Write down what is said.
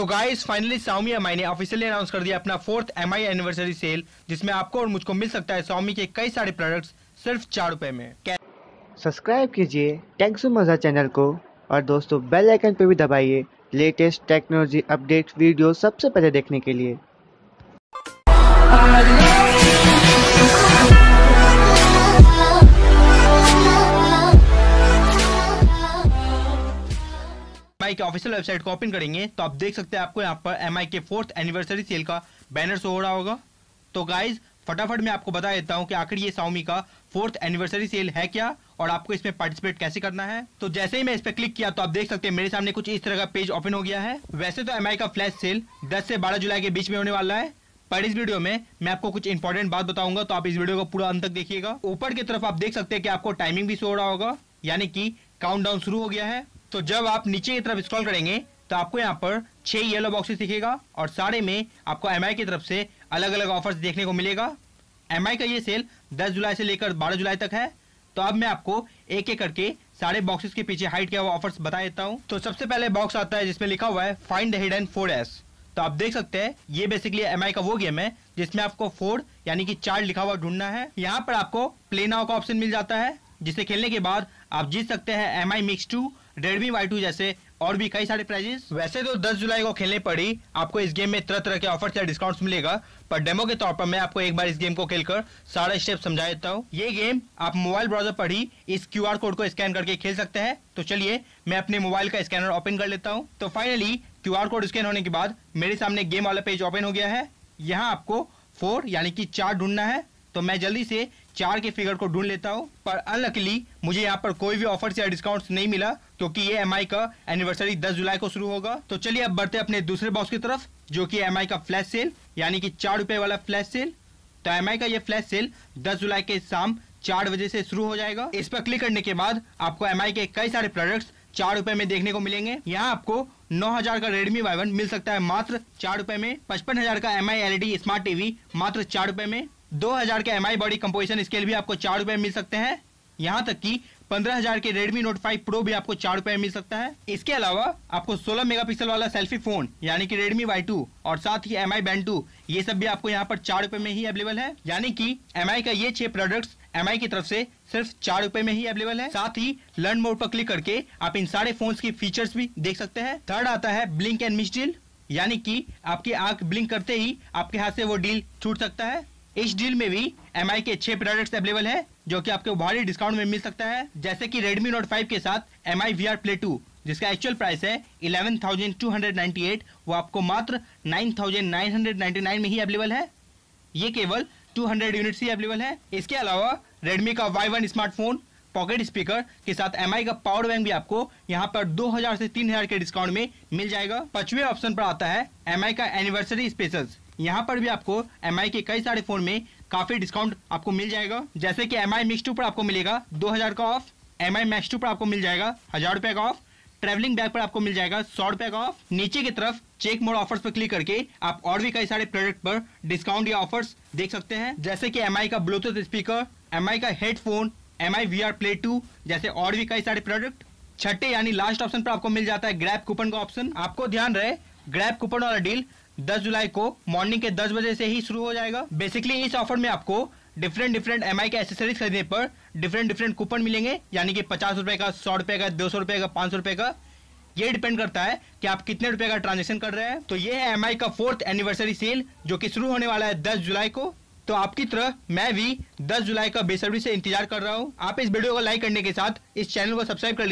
तो guys finally Xiaomi M ने officially announce कर दिया अपना फोर्थ एम एनिवर्सरी सेल जिसमें आपको और मुझको मिल सकता है स्वामी के कई सारे प्रोडक्ट्स सिर्फ़ चार रुपए में। सब्सक्राइब कीजिए टैक्सो मज़ा चैनल को और दोस्तों बेल आइकन पे भी दबाइए लेटेस्ट टेक्नोलॉजी अपडेट वीडियो सबसे पहले देखने के लिए। के ऑफिशियल वेबसाइट को ओपन करेंगे तो आप देख सकते हैं आपको यहाँ पर MI के फोर्थ एनिवर्सरी सेल का बैनर शो हो रहा होगा। तो गाइज़ फटाफट मैं आपको बता देता हूँ कि आखिर ये साउमी का फोर्थ एनिवर्सरी सेल है क्या और आपको इसमें पार्टिसिपेट कैसे करना है। तो जैसे ही मैं इस पर क्लिक किया तो आप देख सकते हैं मेरे सामने कुछ इस तरह का पेज ओपन हो गया है। वैसे तो एम का फ्लैश सेल 10 से 12 जुलाई के बीच में होने वाला है, पर इस वीडियो में मैं आपको कुछ इंपॉर्टेंट बात बताऊँगा तो आप इस वीडियो को पूरा अंत तक देखिएगा। ऊपर की तरफ़ आप देख सकते हैं कि आपको टाइमिंग भी शो हो रहा होगा, यानी कि काउंटडाउन शुरू हो गया है। तो जब आप नीचे की तरफ़ स्क्रॉल करेंगे तो आपको यहाँ पर छह येलो बॉक्सेस दिखेगा और सारे में आपको एमआई की तरफ़ से अलग अलग ऑफर्स देखने को मिलेगा। एमआई का ये सेल 10 जुलाई से लेकर 12 जुलाई तक है। तो अब मैं आपको एक एक करके सारे बॉक्सेस के पीछे हाइट किया हुआ ऑफर्स बता देता हूँ। तो सबसे पहले बॉक्स आता है जिसमें लिखा हुआ है find the hidden four S तो आप देख सकते हैं, ये बेसिकली एमआई का वो गेम है जिसमें आपको फोर यानी कि चार लिखा हुआ ढूंढना है। यहाँ पर आपको प्ले नाउ का ऑप्शन मिल जाता है, जिसे खेलने के बाद आप जीत सकते हैं M I mix two Redmi Y two जैसे और भी कई सारे प्राइजेस वैसे तो 10 जुलाई को खेलने पड़ी। आपको इस गेम में तरह तरह के ऑफर्स या डिस्काउंट्स मिलेगा। पर डेमो के तौर पर मैं आपको एक बार इस गेम को खेलकर सारा स्टेप समझा देता हूँ। ये गेम आप मोबाइल ब्राउज़र पर ही इस क्यूआर कोड को स्कैन करके खेल सकते हैं। तो चलिए, मैं अपने मोबाइल का स्कैनर ओपन कर लेता हूँ। तो फाइनली क्यूआर कोड स्कैन होने के बाद मेरे सामने गेम वाला पेज ओपन हो गया है। यहाँ आपको फोर यानी कि चार ढूंढना है। तो मैं जल्दी से चार के फिगर को ढूंढ लेता हूँ। पर अनलकली मुझे यहाँ पर कोई भी ऑफ़र या डिस्काउंट नहीं मिला क्योंकि ये एमआई का एनिवर्सरी 10 जुलाई को शुरू होगा। तो चलिए अब बढ़ते अपने दूसरे बॉक्स की तरफ़, जो कि एमआई का फ्लैश सेल यानी कि चार रुपए वाला फ्लैश सेल तो एमआई का ये फ्लैश सेल 10 जुलाई के शाम चार बजे से शुरू हो जाएगा। इस पर क्लिक करने के बाद आपको MI के कई सारे प्रोडक्ट्स चार रुपए में देखने को मिलेंगे। यहाँ आपको नौ हज़ार का रेडमी वाई मिल सकता है मात्र चार रुपए में, पचपन हज़ार का M I LED smart TV मात्र चार रुपए में। दो हज़ार के M I body composition scale भी आपको चार रुपए मिल सकते हैं। यहाँ तक कि पंद्रह हज़ार के Redmi Note 5 Pro भी आपको चार रुपए मिल सकता है। इसके अलावा आपको 16 मेगापिक्सल वाला सेल्फी फ़ोन यानी कि Redmi Y2 और साथ ही Mi Band 2 ये सब भी आपको यहाँ पर चार रुपए में ही अवेलेबल है। यानी कि Mi का ये छह प्रोडक्ट्स Mi की तरफ़ से सिर्फ़ चार रुपए में ही अवेलेबल है। साथ ही लर्न मोड पर क्लिक करके आप इन सारे फ़ोन की फीचर्स भी देख सकते हैं। थर्ड आता है ब्लिंक एंड मिस डील यानी कि आपकी आँख ब्लिंक करते ही आपके हाथ से वो डील छूट सकता है। इस डील में भी MI के छह प्रोडक्ट्स अवेलेबल है जो कि आपको भारी डिस्काउंट में मिल सकता है। जैसे कि Redmi Note 5 के साथ M I V R play two जिसका एक्चुअल प्राइस है 11,298 वो आपको मात्र 9,999 में ही अवेलेबल है। ये केवल 200 यूनिट्स ही अवेलेबल है। इसके अलावा Redmi का Y1 स्मार्टफ़ोन पॉकेट स्पीकर के साथ एम का पावर बैंक भी आपको यहाँ पर 2000 से 3000 के डिस्काउंट में मिल जाएगा। पचवे ऑप्शन पर आता है एम का एनिवर्सरी स्पेशल्स यहाँ पर भी आपको MI के कई सारे फ़ोन में काफ़ी डिस्काउंट आपको मिल जाएगा। जैसे कि एम आई मिक्स टू पर आपको मिलेगा दो हज़ार का off M I max two पर आपको मिल जाएगा हज़ार रुपए का ऑफ़ ट्रेवलिंग बैग पर आपको मिल जाएगा सौ रुपए का ऑफ़ नीचे की तरफ़ चेक मोड ऑफर्स पर क्लिक करके आप और भी कई सारे प्रोडक्ट पर डिस्काउंट या ऑफर्स देख सकते हैं। जैसे कि एम का ब्लूटूथ स्पीकर MI का headphone M I V R play two जैसे और भी कई सारे प्रोडक्ट छठे यानी लास्ट ऑप्शन पर आपको मिल जाता है ग्रैप कूपन का ऑप्शन आपको ध्यान रहे ग्रैप कूपन वाला डील 10 जुलाई को मॉर्निंग के 10 बजे से ही शुरू हो जाएगा। बेसिकली इस ऑफ़र में आपको डिफरेंट डिफरेंट एम के एसेसरीज खरीदने पर डिफरेंट डिफरेंट कूपन मिलेंगे। यानी कि पचास रुपए का, सौ रुपए का, दो सौ रुपए का, पाँच सौ रुपए का। ये डिपेंड करता है कि आप कितने रुपए का ट्रांजेक्शन कर रहे हैं। तो ये है एम का फोर्थ एनिवर्सरी सेल जो कि शुरू होने वाला है दस जुलाई को। तो आपकी तरह मैं भी 10 जुलाई का बेसब्री से इंतज़ार कर रहा हूँ। आप इस वीडियो को लाइक करने के साथ इस चैनल को सब्सक्राइब कर